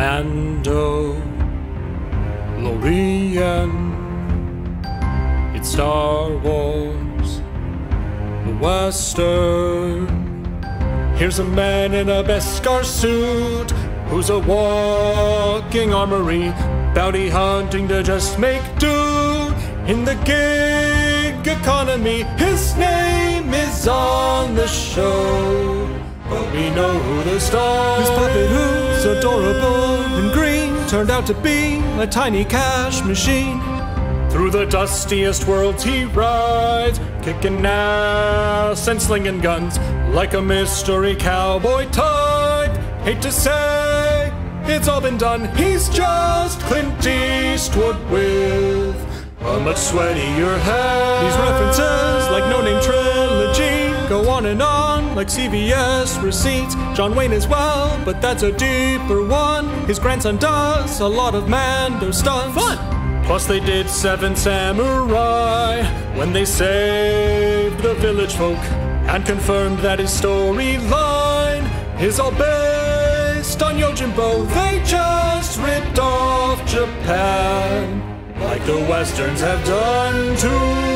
Mando Lorian. It's Star Wars, the Western. Here's a man in a Beskar suit who's a walking armory, bounty hunting to just make do in the gig economy. His name is on the show, but we know who the star His puppet who's adorable and green turned out to be a tiny cash machine. Through the dustiest worlds he rides, kicking ass and slinging guns like a mystery cowboy type. Hate to say, it's all been done. He's just Clint Eastwood with a much sweatier head. These references, like No Name Trilogy, go on and on like CVS receipts. John Wayne as well, but that's a deeper one. His grandson does a lot of Mando stunts. Fun! Plus, they did Seven Samurai when they saved the village folk and confirmed that his storyline is all based on Yojimbo. They just ripped off Japan like the Westerns have done too.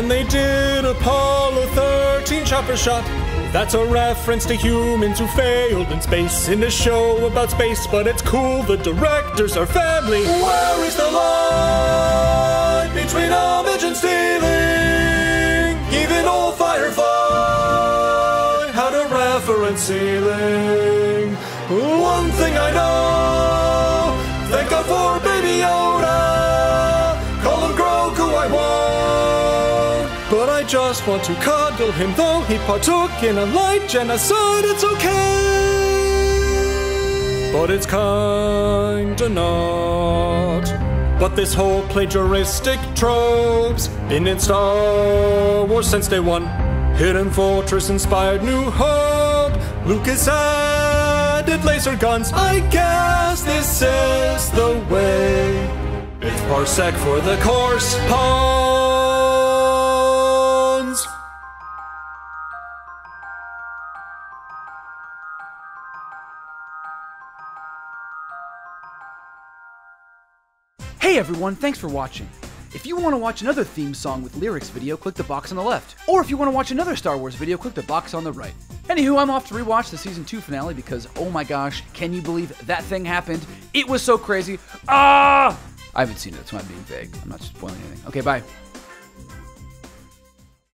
And they did Apollo 13 chopper shot. That's a reference to humans who failed in space in a show about space, but it's cool. The directors are family. Where is the line between homage and stealing? Even old Firefly had a reference ceiling. One thing I know, just want to cuddle him, though he partook in a light genocide. It's okay. but it's kinda not. But this whole plagiaristic trope's been in Star Wars since day one. Hidden Fortress inspired New Hope. Lucas added laser guns. I guess this is the way. It's parsec for the course pawns. Hey everyone, thanks for watching. If you want to watch another theme song with lyrics video, click the box on the left. Or if you want to watch another Star Wars video, click the box on the right. Anywho, I'm off to rewatch the season 2 finale because, oh my gosh, can you believe that thing happened? It was so crazy. Ah! I haven't seen it, that's why I'm being vague. I'm not spoiling anything. Okay, bye.